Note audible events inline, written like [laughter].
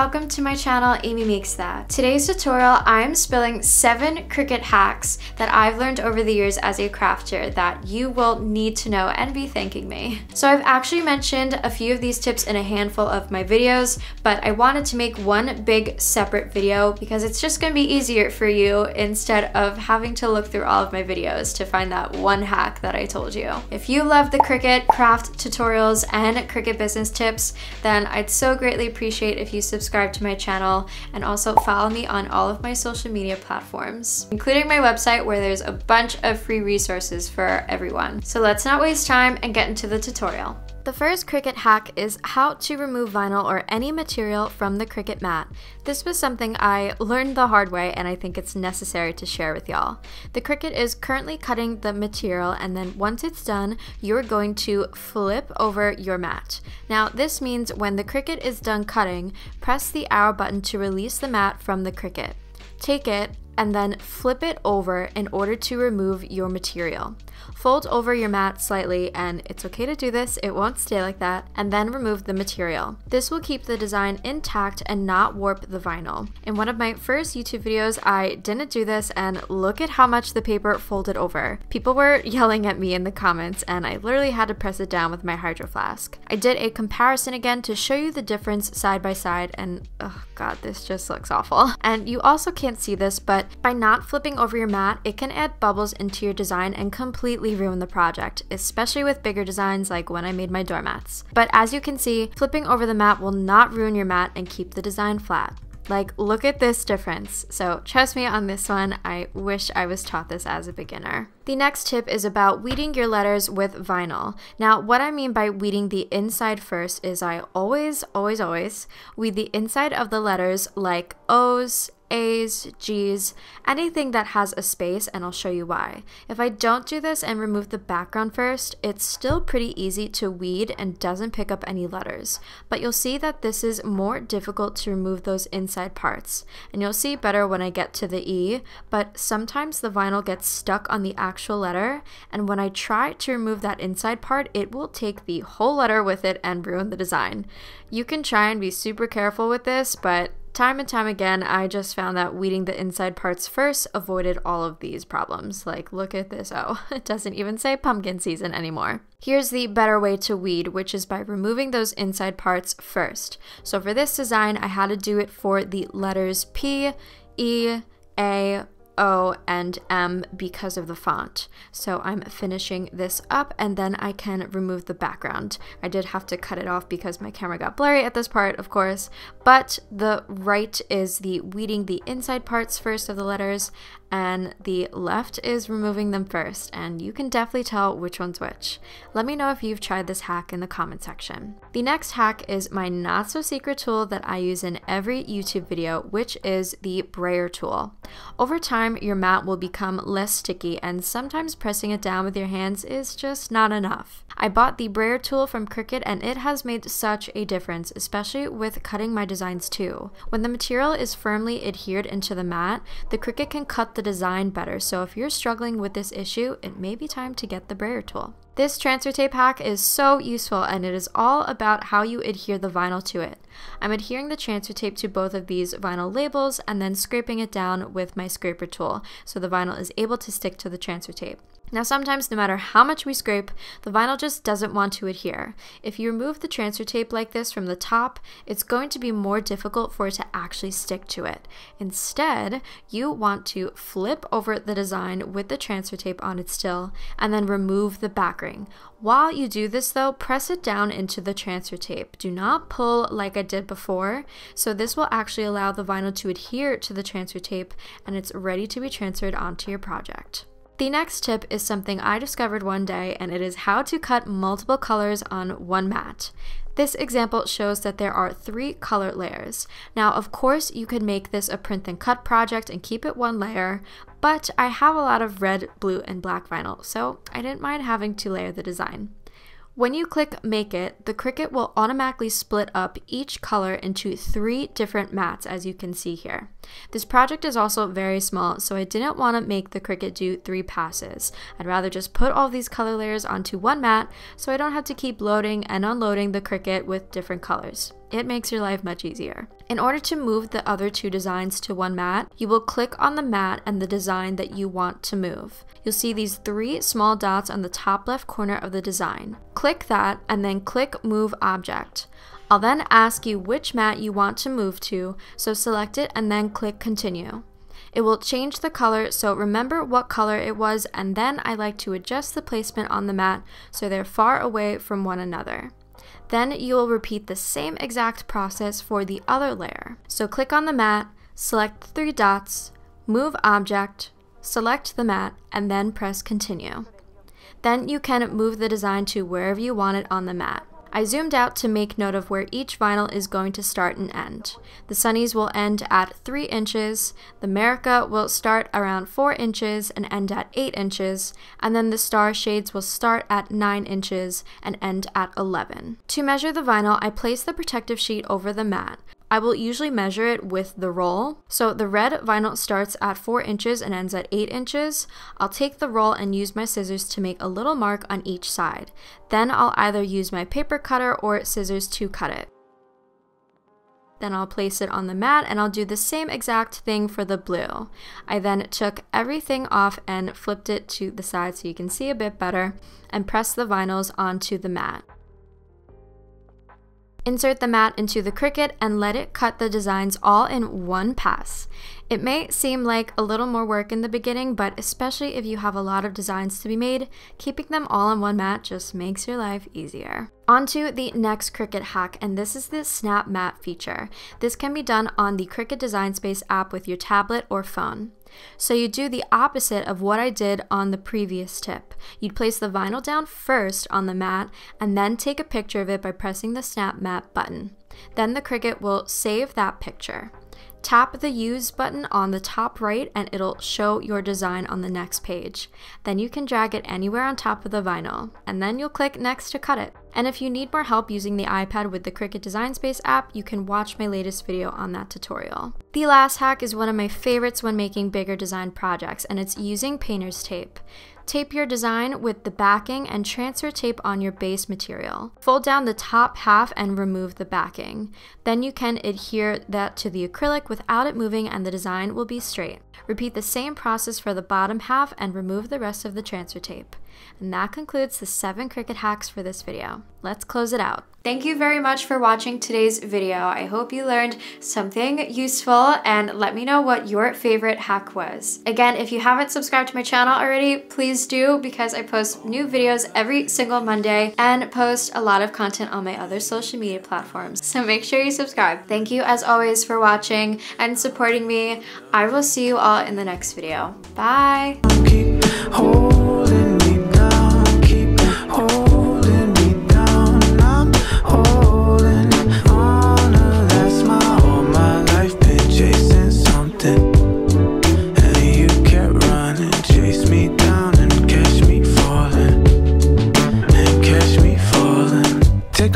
welcome to my channel, Amy Makes That. Today's tutorial, I'm spilling seven Cricut hacks that I've learned over the years as a crafter that you will need to know and be thanking me. So I've actually mentioned a few of these tips in a handful of my videos, but I wanted to make one big separate video because it's just gonna be easier for you instead of having to look through all of my videos to find that one hack that I told you. If you love the Cricut craft tutorials and Cricut business tips, then I'd so greatly appreciate if you subscribe to my channel and also follow me on all of my social media platforms, including my website where there's a bunch of free resources for everyone. So let's not waste time and get into the tutorial. The first Cricut hack is how to remove vinyl or any material from the Cricut mat. This was something I learned the hard way and I think it's necessary to share with y'all. The Cricut is currently cutting the material and then once it's done, you're going to flip over your mat. Now this means when the Cricut is done cutting, press the arrow button to release the mat from the Cricut. Take it and then flip it over in order to remove your material. Fold over your mat slightly, and it's okay to do this, it won't stay like that, and then remove the material. This will keep the design intact and not warp the vinyl. In one of my first YouTube videos, I didn't do this, and look at how much the paper folded over. People were [laughs] yelling at me in the comments, and I literally had to press it down with my hydro flask. I did a comparison again to show you the difference side by side, and oh god, this just looks awful. [laughs] And you also can't see this, but by not flipping over your mat, it can add bubbles into your design and completely ruin the project, especially with bigger designs like when I made my doormats. But as you can see, flipping over the mat will not ruin your mat and keep the design flat. Like, look at this difference. So, trust me on this one, I wish I was taught this as a beginner. The next tip is about weeding your letters with vinyl. Now, what I mean by weeding the inside first is I always, always, always weed the inside of the letters like O's, A's, G's, anything that has a space, and I'll show you why. If I don't do this and remove the background first, it's still pretty easy to weed and doesn't pick up any letters. But you'll see that this is more difficult to remove those inside parts. And you'll see better when I get to the E, but sometimes the vinyl gets stuck on the actual letter, and when I try to remove that inside part, it will take the whole letter with it and ruin the design. You can try and be super careful with this, but Time and time again, I just found that weeding the inside parts first avoided all of these problems. Like, look at this. Oh, [laughs] it doesn't even say pumpkin season anymore. Here's the better way to weed, which is by removing those inside parts first. So for this design, I had to do it for the letters P, E, A, O and M because of the font. So I'm finishing this up and then I can remove the background. I did have to cut it off because my camera got blurry at this part, of course, but the right is the weeding the inside parts first of the letters and the left is removing them first, and you can definitely tell which one's which. Let me know if you've tried this hack in the comment section. The next hack is my not so secret tool that I use in every YouTube video, which is the brayer tool. Over time, your mat will become less sticky, and sometimes pressing it down with your hands is just not enough. I bought the brayer tool from Cricut and it has made such a difference, especially with cutting my designs too. When the material is firmly adhered into the mat, the Cricut can cut the design better, so if you're struggling with this issue, it may be time to get the brayer tool. This transfer tape hack is so useful and it is all about how you adhere the vinyl to it. I'm adhering the transfer tape to both of these vinyl labels and then scraping it down with my scraper tool so the vinyl is able to stick to the transfer tape. Now sometimes no matter how much we scrape, the vinyl just doesn't want to adhere. If you remove the transfer tape like this from the top, it's going to be more difficult for it to actually stick to it. Instead, you want to flip over the design with the transfer tape on it still and then remove the backing. While you do this though, press it down into the transfer tape. Do not pull like I did before. So this will actually allow the vinyl to adhere to the transfer tape and it's ready to be transferred onto your project. The next tip is something I discovered one day, and it is how to cut multiple colors on one mat. This example shows that there are three color layers. Now, of course, you could make this a print and cut project and keep it one layer, but I have a lot of red, blue, and black vinyl, so I didn't mind having to layer the design. When you click Make It, the Cricut will automatically split up each color into three different mats as you can see here. This project is also very small, so I didn't want to make the Cricut do three passes. I'd rather just put all these color layers onto one mat so I don't have to keep loading and unloading the Cricut with different colors. It makes your life much easier. In order to move the other two designs to one mat, you will click on the mat and the design that you want to move. You'll see these three small dots on the top left corner of the design. Click that and then click Move Object. I'll then ask you which mat you want to move to, so select it and then click Continue. It will change the color, so remember what color it was, and then I like to adjust the placement on the mat so they're far away from one another. Then you will repeat the same exact process for the other layer. So click on the mat, select the three dots, move object, select the mat, and then press continue. Then you can move the design to wherever you want it on the mat. I zoomed out to make note of where each vinyl is going to start and end. The Sunnies will end at 3 inches, the America will start around 4 inches and end at 8 inches, and then the Star Shades will start at 9 inches and end at 11. To measure the vinyl, I place the protective sheet over the mat. I will usually measure it with the roll. So the red vinyl starts at 4 inches and ends at 8 inches. I'll take the roll and use my scissors to make a little mark on each side. Then I'll either use my paper cutter or scissors to cut it. Then I'll place it on the mat and I'll do the same exact thing for the blue. I then took everything off and flipped it to the side so you can see a bit better and pressed the vinyls onto the mat. Insert the mat into the Cricut and let it cut the designs all in one pass. It may seem like a little more work in the beginning, but especially if you have a lot of designs to be made, keeping them all on one mat just makes your life easier. On to the next Cricut hack, and this is the Snap Mat feature. This can be done on the Cricut Design Space app with your tablet or phone. So you do the opposite of what I did on the previous tip. You'd place the vinyl down first on the mat and then take a picture of it by pressing the Snap Mat button. Then the Cricut will save that picture. Tap the Use button on the top right and it'll show your design on the next page. Then you can drag it anywhere on top of the vinyl, and then you'll click Next to cut it. And if you need more help using the iPad with the Cricut Design Space app, you can watch my latest video on that tutorial. The last hack is one of my favorites when making bigger design projects, and it's using painter's tape. Tape your design with the backing and transfer tape on your base material. Fold down the top half and remove the backing. Then you can adhere that to the acrylic without it moving and the design will be straight. Repeat the same process for the bottom half and remove the rest of the transfer tape. And that concludes the 7 Cricut hacks for this video. Let's close it out. Thank you very much for watching today's video. I hope you learned something useful and let me know what your favorite hack was. Again, if you haven't subscribed to my channel already, please do because I post new videos every single Monday and post a lot of content on my other social media platforms. So make sure you subscribe. Thank you as always for watching and supporting me. I will see you all in the next video. Bye! home.